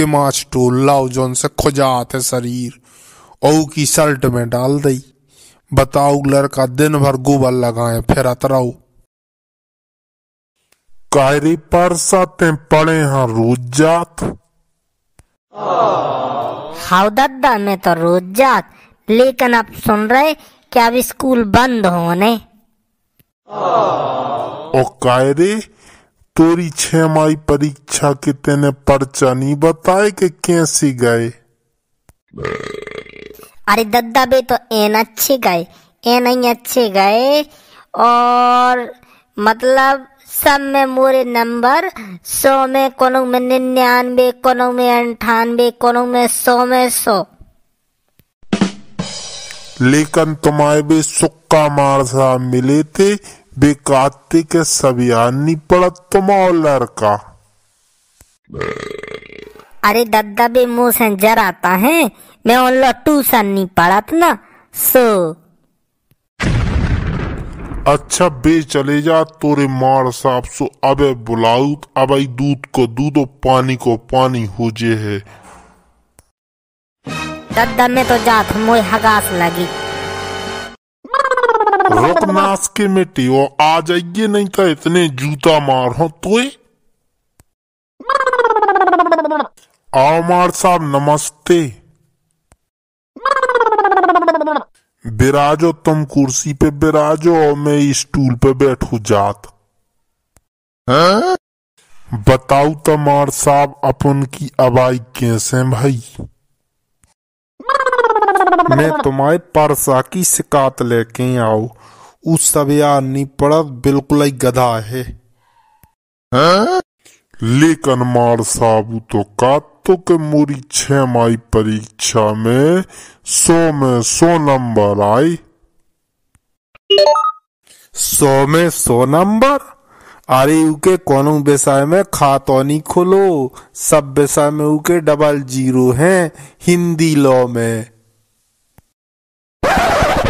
के माछ टोल लाओ जोन से खुजात है शरीर। औ की शर्ट में डाल दई। बताओ लड़का दिन भर गोबर लगाए फिर अतराओ। कायरी परसा ते पड़े हाँ रोज जात। हाउ दद्दा मैं तो रोज जात। लेकिन अब सुन रहे कि अब स्कूल बंद होने। और कायरे तोरी छह माई परीक्षा के तेने पर्चा नहीं बताए कि कैसी गए? अरे दद्दा बे तो एन अच्छे गए। एन नहीं अच्छे गए। और मतलब सब में मोरे नंबर सौ में कोनो में निन्यानवे कोनो में अंठानवे कोनो में सौ में सौ। लेकिन तुम्हारे भी सुक्का मार साहब मिले थे बेकाते के नहीं पड़त तुम और लड़का अरे दद्दा बे मुँह से जराता है। मैं उन ट्यूशन नहीं पढ़त ना। सो। अच्छा बे चले जा तोरे मार साहब। सो अबे बुलाऊ अब दूध को दूध और पानी को पानी हो जे है। दद्दा में तो जात मोय हगास लगी। रुक नास के मिट्टी और आ जाइए, नहीं तो इतने जूता मार हो, तोए। आओ मार साहब, नमस्ते। बिराजो, तुम कुर्सी पे बिराजो, और मैं स्टूल पे बैठू जात। हैं? बताओ तो मार साहब, अपन की अबाई कैसे भाई? मैं तुम्हारे परसा की शिकायत लेके आओ उस सब यार नहीं पड़ा बिल्कुल ही गधा है। हैं? लेकिन मार साबू तो का तो के मोरी छह माई परीक्षा में सौ में सौ नंबर आई सौ में सौ नंबर? अरे उके कोनो विषय में खातो नहीं खोलो। सब विषय में उके डबल ज़ीरो हैं हिंदी लॉ में।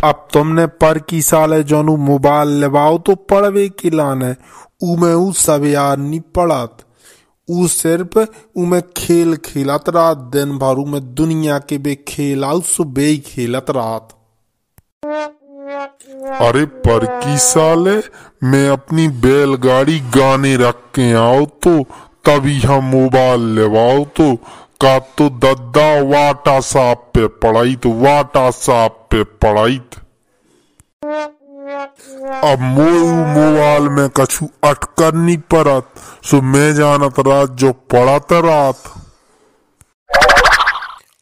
अब तुमने पर की साल जोनू मोबाइल लेवाओ तो पढ़वे की लान। है ऊ ऊ सब यार नहीं पढ़त। ऊ सिर्फ़ ऊ में खेल खेलत रात, दिन भर ऊ में दुनिया के बे खेल आउ सुबह ही खेलत रात। अरे पर की साले, मैं अपनी बैलगाड़ी गाने रख के आओ तो तभी हम मोबाइल लेवाओ तो साहब पे पढ़ाई तो वाटा साहब पे पढ़ाई अब मोयू मोबाइल में कछु अटकर नहीं पड़त सो मैं जानत रात जो पढ़त रात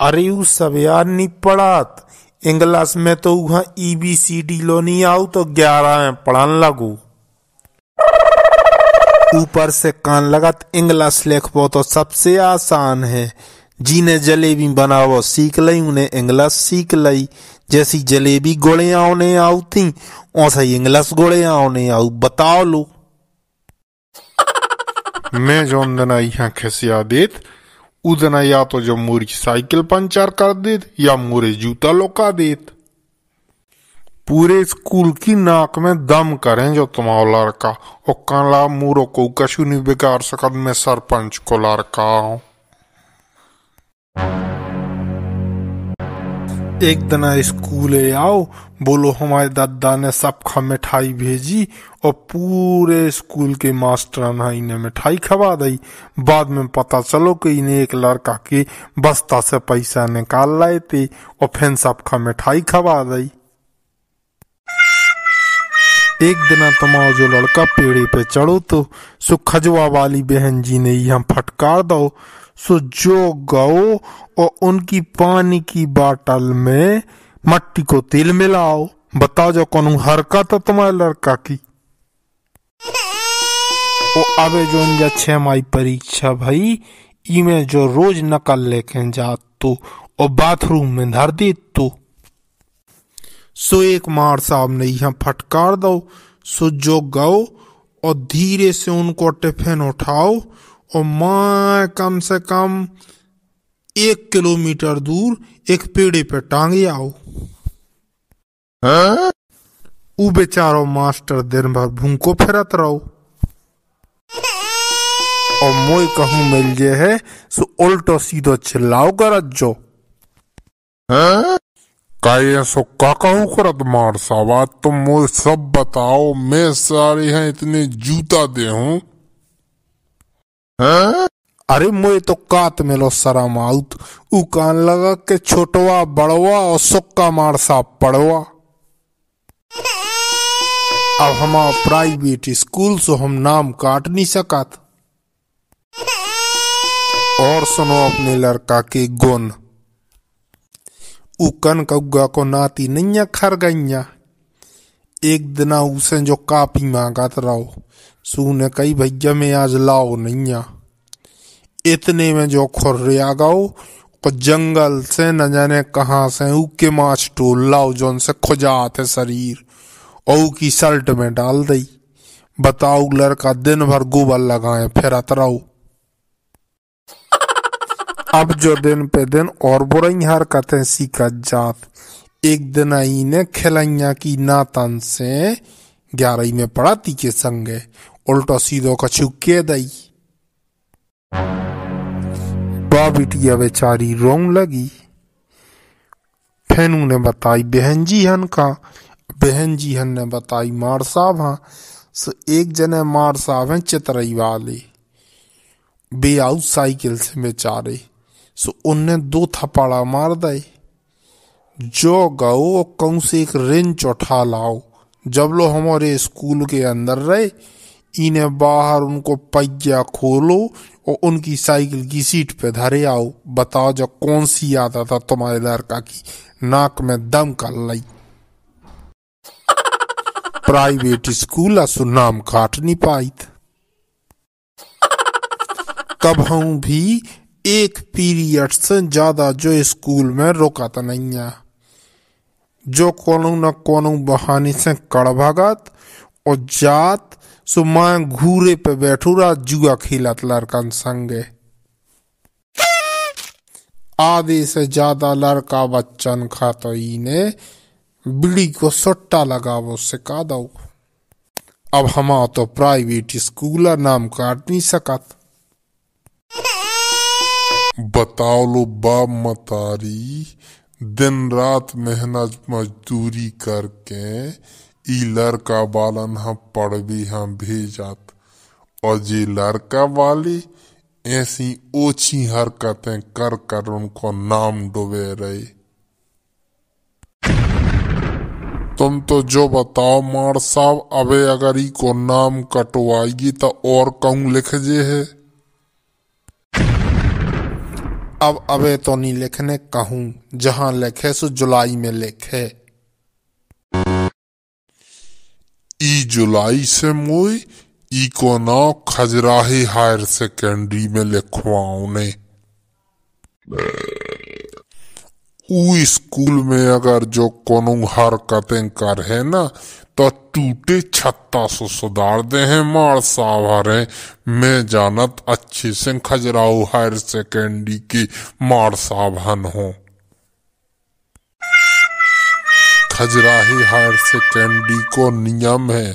अरे ऊ सब यार नहीं पढ़त इंग्लिश में तो वहाँ ई बी सी डी लो नहीं आऊ तो ग्यारह में पढ़न लगू ऊपर से कान लगत इंग्लिश लिखबो तो सबसे आसान है। जिन्हें जलेबी बनावो, सीख लई, उन्हें इंग्लिश सीख लई। जैसी जलेबी गोले आने थी, वैसा इंग्लिश गोले आने आऊ। बताओ लो। मैं जोन दना यहाँ खिसिया देत, उदना या तो जो मोरी साइकिल पंचर कर देत, या मोरे जूता लोका देत। पूरे स्कूल की नाक में दम करें जो तुम्हारा लड़का। और काला मूरो को कशु नहीं बिगाड़ सकत, मैं सरपंच को लड़का हूँ। एक दिन स्कूल आओ, बोलो हमारे दादा ने सबका मिठाई भेजी और पूरे स्कूल के मास्टर ने इन्हें मिठाई खवा दी। बाद में पता चलो कि इन्हें एक लड़का के बस्ता से पैसा निकाल लाए थे और फिर सबका मिठाई खवा दी। एक दिन तुम्हारा जो लड़का पेड़े पे चढ़ो तो सो खजवा वाली बहन जी ने यहाँ फटकार दो। सो जो गो और उनकी पानी की बाटल में मट्टी को तेल मिलाओ। बताओ जो कौन हरकत है तुम्हारे लड़का की? ओ अबे जो इनका छह माई परीक्षा भाई इमे जो रोज नकल लेके जात तो और बाथरूम में धर दे तो सो एक मार साहब ने यहाँ फटकार दो सो जो गो और धीरे से उनको टिफ़िन उठाओ और मैं कम से कम एक किलोमीटर दूर एक पेड़े पे टांगे आओ। ऊ बेचारो मास्टर दिन भर भूखो फिरत रहो। और मोय कहूँ मिल जे है सो उल्टो सीधो चिल्लाओ करत जो। काये सो का कहूँ करत मार साहब तुम मुझे सब बताओ मैं सारे हैं इतने जूता दे हूँ। अरे मोय तो कात मिलो शरम आउत ऊ कान लगा के छोटवा बड़वा और सुक्का मार साहब पड़वा। अब हमारा प्राइवेट स्कूल सो हम नाम काट नहीं सकत। और सुनो अपने लड़का के गुण। उकन कौगा को नाती नहीं खर गईया। एक दिन उसे जो कापी मांगत रहो। सू ने कही भैया मैं आज लाओ नहीं इतने में जो खुर्रिया गाओ, को जंगल से न जाने कहाँ से उके माछ टोल लाओ जोन से खुजाते शरीर। और की शर्ट में डाल दई। बताओ लड़का दिन भर गोबर लगाए फिर अतराओ अब जो दिन पे दिन और बुराई हरकतें सीखत जात एक दिन आई ने खिलैया की नातन से ग्यारह में पढ़ाती के संगे उल्टा सीधो कछु के दई बा बिटिया बेचारी रोंग लगी फेनू ने बताई बहन जी हन का बहन जी हन ने बताई मार साहब हाँ सो एक जने मार साहब हैं चितरई वाले बे आउट साइकिल से बेचारे सो उनने दो थपाड़ा मार दे जो गओ कौन से एक रेंच उठा लाओ। जब लो हमारे स्कूल के अंदर रहे, इन्हें बाहर उनको पहिया खोलो और उनकी साइकिल की सीट पे धरे आओ। बताओ जो कौन सी आदत था तुम्हारे लड़का की नाक में दम कर लाई। प्राइवेट स्कूल असु नाम काट नहीं पाई कब हम भी एक पीरियड से ज़्यादा जो स्कूल में रोका था नहीं है। जो कोनो न कोनो बहाने से कड़ भगत और जात सो मैं घूरे पे बैठू रहा जुआ खेलत लड़कन संगे। आधे से ज़्यादा लड़का बच्चन खा तो ने बीड़ी को सट्टा लगावो सिखा दो अब हमा तो प्राइवेट स्कूल नाम काट नहीं सकत। बताओ लो बाप मतारी दिन रात मेहनत मजदूरी करके ई लड़का बालन हम पढ़ भी हम भेजत। और जे लड़का वाली, ऐसी ओछी हरकतें कर कर उनको नाम डुबे रहे। तुम तो जो बताओ मार साहब, अबे अगर ई को नाम कटवाएगी तो और कहूँ लिख जे है? अब अबे तो नहीं लिखने कहूँ, जहाँ लिखे सो जुलाई में लिखे। ई जुलाई से मोई ई को नाव खजराही हायर सेकेंडरी में लिखवाओ ने स्कूल में अगर जो कोनो हरकतें कर है ना तो टूटे छत्ता से सुधार दे हैं मार सावरे। मैं जानत अच्छे से खजराऊ हायर सेकेंडरी की मार सावहन हो। खजराही हायर सेकेंडरी को नियम है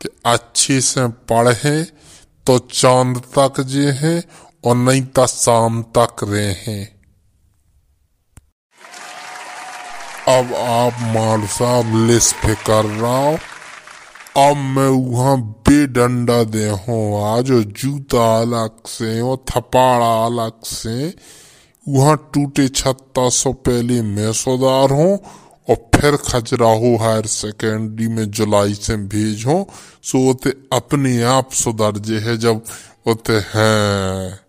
कि अच्छे से पढ़े तो चाँद तक जे है और नहीं तो शाम तक रहे हैं। अब आप मार साहब लिस्ट पे कर रहा हो। अब मैं वहाँ बेडंडा दे हूँ। आज जूता अलग से और थपाड़ा अलग से, वहाँ टूटे छत्ता सौ पहले मैं सुधार हूँ और फिर खजराहो हायर सेकेंडरी में जुलाई से भेज भेजो सो ते अपने आप सुधर जे है जब होते हैं।